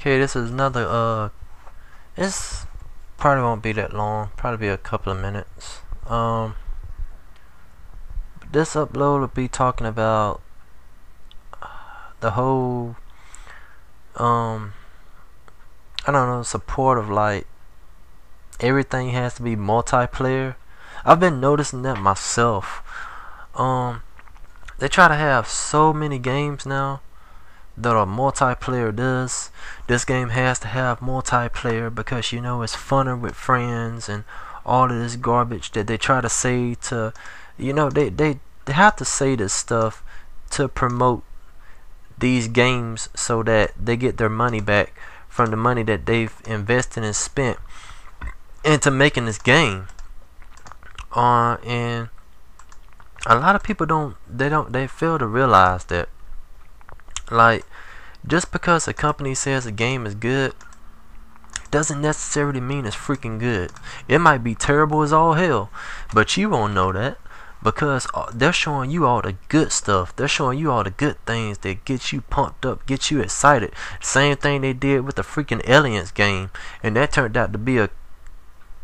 Okay, this is another, uh, this probably won't be that long, probably be a couple of minutes. Um, this upload will be talking about the whole, um, I don't know, support of like, everything has to be multiplayer. I've been noticing that myself. Um, they try to have so many games now that a multiplayer does. This game has to have multiplayer because you know it's funner with friends and all of this garbage that they try to say to you know they they, they have to say this stuff to promote these games so that they get their money back from the money that they've invested and spent into making this game. Uh and a lot of people don't they don't they fail to realize that like just because a company says a game is good doesn't necessarily mean it's freaking good. It might be terrible as all hell, but you won't know that because uh, they're showing you all the good stuff. They're showing you all the good things that get you pumped up, get you excited. Same thing they did with the freaking Aliens game, and that turned out to be a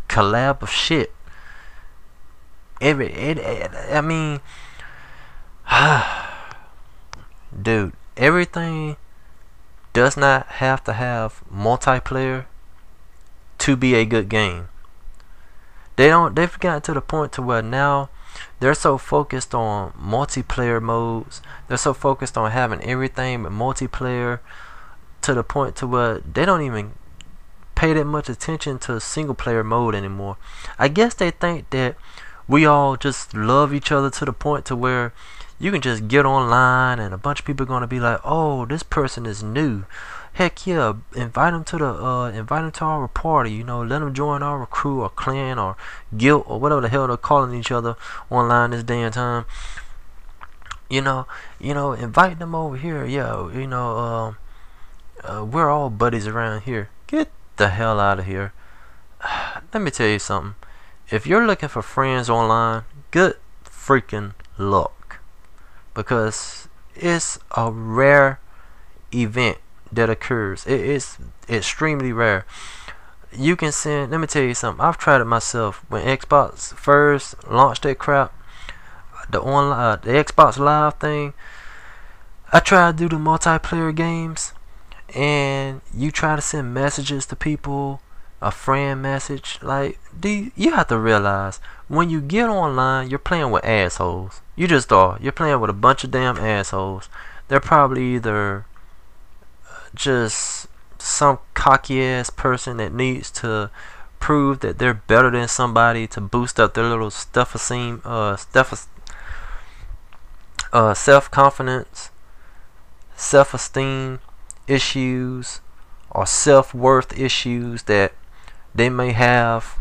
collab of shit. Every, it, it, I mean, dude, everything does not have to have multiplayer to be a good game. They don't. They've gotten to the point to where now they're so focused on multiplayer modes. They're so focused on having everything but multiplayer to the point to where they don't even pay that much attention to single player mode anymore. I guess they think that we all just love each other to the point to where you can just get online and a bunch of people are gonna be like, oh, this person is new. Heck yeah, invite them to the uh, invite them to our party. You know, let them join our crew or clan or guild or whatever the hell they're calling each other online this day and time. You know, you know, invite them over here. Yeah, you know, uh, uh, we're all buddies around here. Get the hell out of here. Let me tell you something. If you're looking for friends online, good freaking luck. Because it's a rare event that occurs. It is extremely rare. You can send, let me tell you something. I've tried it myself. When Xbox first launched that crap, the online, uh, the Xbox Live thing, I tried to do the multiplayer games and you try to send messages to people, a friend message, like you, you have to realize when you get online, you're playing with assholes. You just are. You're playing with a bunch of damn assholes. They're probably either just some cocky ass person that needs to prove that they're better than somebody to boost up their little stuff esteem uh stuff uh self confidence self esteem issues or self worth issues that they may have.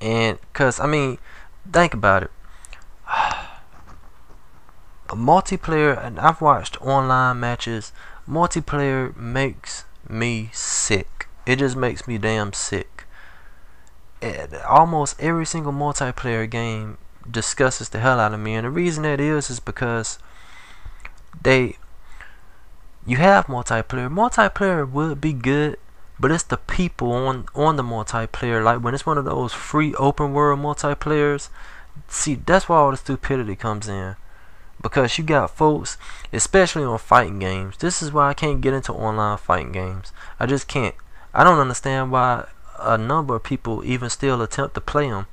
And because, I mean, think about it. A multiplayer, and I've watched online matches, multiplayer makes me sick. It just makes me damn sick. Almost every single multiplayer game discusses the hell out of me. And the reason that is, is because they you have multiplayer. Multiplayer would be good, but it's the people on on the multiplayer. Like when it's one of those free open world multiplayers. See, that's where all the stupidity comes in. Because you got folks, especially on fighting games. This is why I can't get into online fighting games. I just can't. I don't understand why a number of people even still attempt to play them.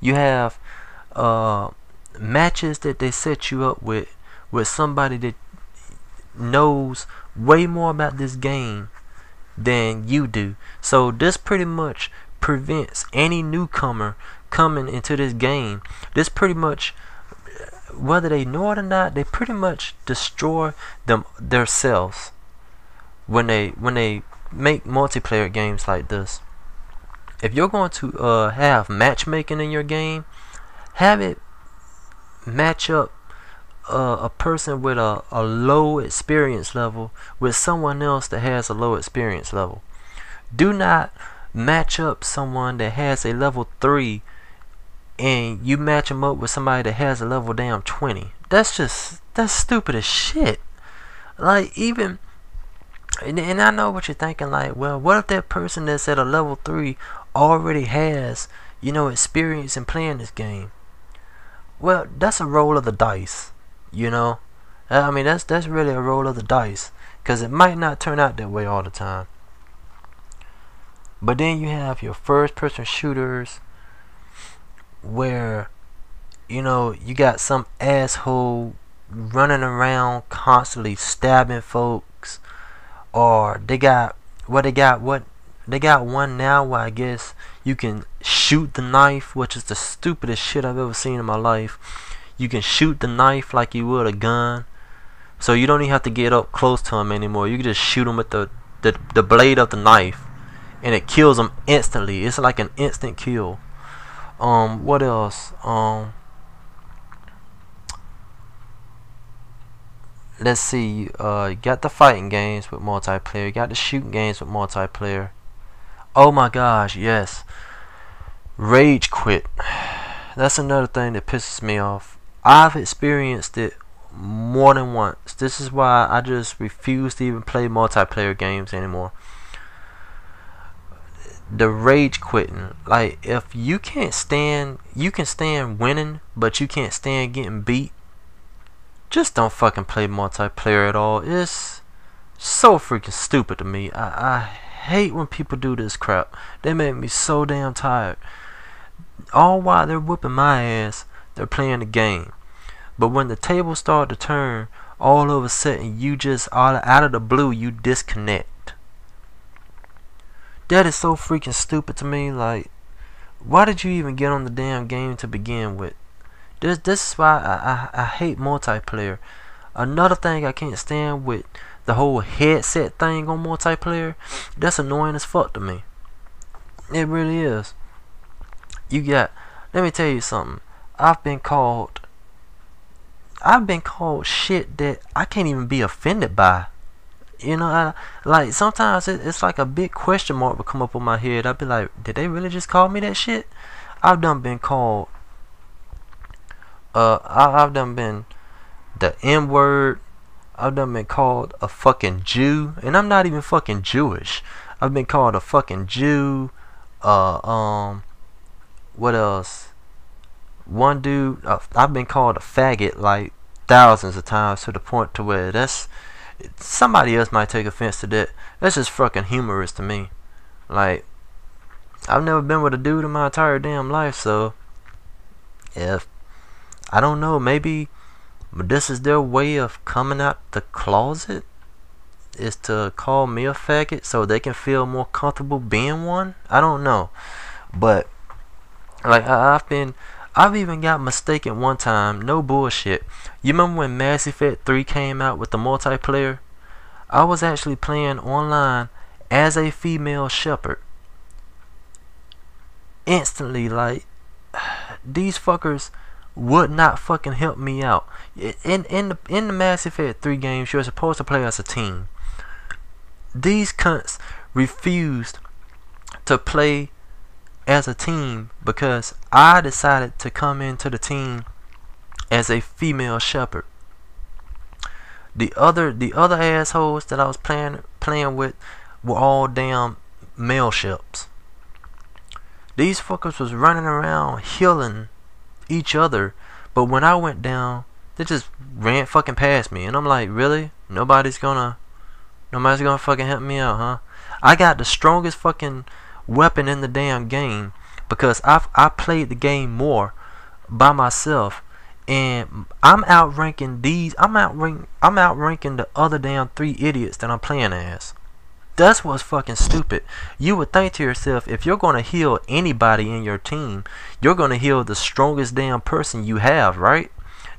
You have uh, matches that they set you up with with somebody that knows way more about this game than you do. So this pretty much prevents any newcomer coming into this game. This pretty much whether they know it or not, they pretty much destroy them themselves when they when they make multiplayer games like this. If you're going to uh, have matchmaking in your game, have it match up a person with a, a low experience level with someone else that has a low experience level. Do not match up someone that has a level 3 and you match them up with somebody that has a level damn 20. That's just, that's stupid as shit. Like, even, And, and I know what you're thinking, like, well, what if that person that's at a level 3 already has, you know, experience in playing this game? Well, that's a roll of the dice, you know? Uh, I mean, that's that's really a roll of the dice. Because it might not turn out that way all the time. But then you have your first person shooters where, you know, you got some asshole running around constantly stabbing folks or they got what they got what they got one now where I guess you can shoot the knife, which is the stupidest shit I've ever seen in my life. You can shoot the knife like you would a gun. So you don't even have to get up close to him anymore. You can just shoot him with the, the, the blade of the knife. And it kills him instantly. It's like an instant kill. Um, what else? Um, let's see. Uh, you got the fighting games with multiplayer. You got the shooting games with multiplayer. Oh my gosh, yes. Rage quit. That's another thing that pisses me off. I've experienced it more than once. This is why I just refuse to even play multiplayer games anymore. The rage quitting. Like if you can't stand you can stand winning, but you can't stand getting beat, just don't fucking play multiplayer at all. It's so freaking stupid to me. I, I hate when people do this crap. They make me so damn tired. All while they're whooping my ass, they're playing the game. But when the tables start to turn, all of a sudden you just out out of the blue you disconnect. That is so freaking stupid to me. Like, why did you even get on the damn game to begin with? This this is why I, I, I hate multiplayer. Another thing I can't stand with the whole headset thing on multiplayer, that's annoying as fuck to me. It really is. You got let me tell you something. I've been called I've been called shit that I can't even be offended by. You know, I, like sometimes it, it's like a big question mark would come up on my head. I'd be like, did they really just call me that shit? I've done been called. Uh, I, I've done been the N word. I've done been called a fucking Jew, and I'm not even fucking Jewish. I've been called a fucking Jew. Uh, um, what else? One dude uh, I've been called a faggot like thousands of times to the point to where that's somebody else might take offense to that. That's just fucking humorous to me. Like I've never been with a dude in my entire damn life, so if I don't know, maybe this is their way of coming out the closet is to call me a faggot so they can feel more comfortable being one. I don't know, but like I, I've been I've even got mistaken one time, no bullshit. You remember when Mass Effect 3 came out with the multiplayer? I was actually playing online as a female Shepard. Instantly, like, these fuckers would not fucking help me out. In in the in the Mass Effect 3 games, you're supposed to play as a team. These cunts refused to play as a team because I decided to come into the team as a female Shepard. The other the other assholes that I was playing playing with were all damn male ships. These fuckers was running around healing each other, but when I went down, they just ran fucking past me, and I'm like, really? Nobody's gonna, nobody's gonna fucking help me out, huh? I got the strongest fucking weapon in the damn game because I I played the game more by myself and I'm outranking these I'm outranking I'm outranking the other damn three idiots that I'm playing as. That's what's fucking stupid. You would think to yourself, if you're gonna heal anybody in your team, you're gonna heal the strongest damn person you have, right?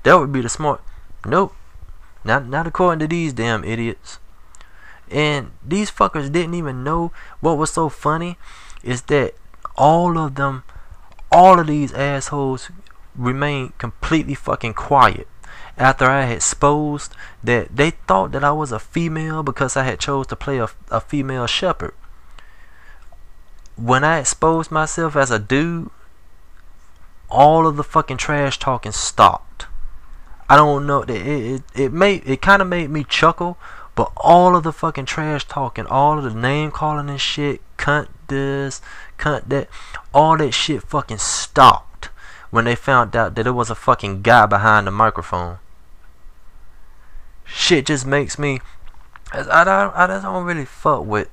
That would be the smart. Nope. Not not according to these damn idiots. And these fuckers didn't even know what was so funny is that all of them, all of these assholes remained completely fucking quiet after I had exposed that they thought that I was a female because I had chose to play a, a female Shepard. When I exposed myself as a dude, all of the fucking trash talking stopped. I don't know. It it, it made it kind of made me chuckle, But all of the fucking trash talking, all of the name calling and shit, cunt this, cunt that, all that shit fucking stopped when they found out that it was a fucking guy behind the microphone. Shit just makes me. I, I, I don't really fuck with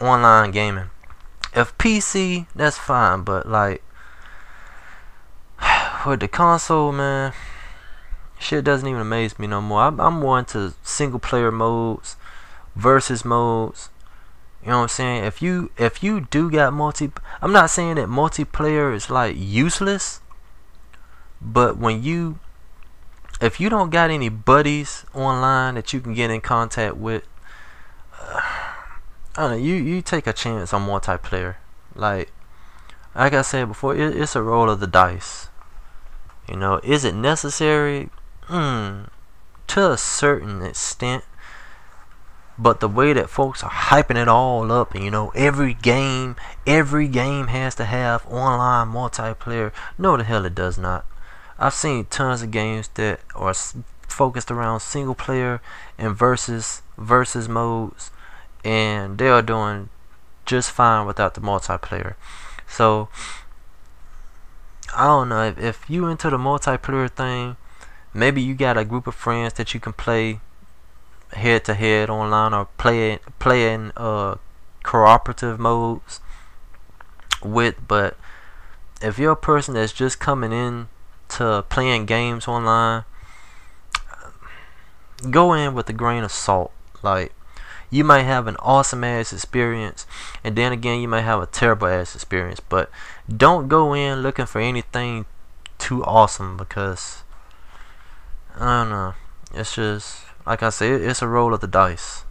online gaming. If PC, that's fine, but like with the console, man, shit doesn't even amaze me no more. I'm, I'm more into single player modes, versus modes. You know what I'm saying? If you if you do got multi, I'm not saying that multiplayer is like useless, but when you if you don't got any buddies online that you can get in contact with, uh, I don't know, you you take a chance on multiplayer. Like like I said before, it, it's a roll of the dice. You know, is it necessary? Hmm, to a certain extent. But the way that folks are hyping it all up, and you know, every game, every game has to have online multiplayer. No, the hell it does not. I've seen tons of games that are focused around single player and versus versus modes, and they are doing just fine without the multiplayer. So I don't know if, if you into the multiplayer thing, maybe you got a group of friends that you can play head to head online or play play in uh, cooperative modes with. But if you're a person that's just coming in to playing games online, go in with a grain of salt. Like you might have an awesome ass experience and then again you might have a terrible ass experience but don't go in looking for anything too awesome because I don't know. It's just like I say, it's a roll of the dice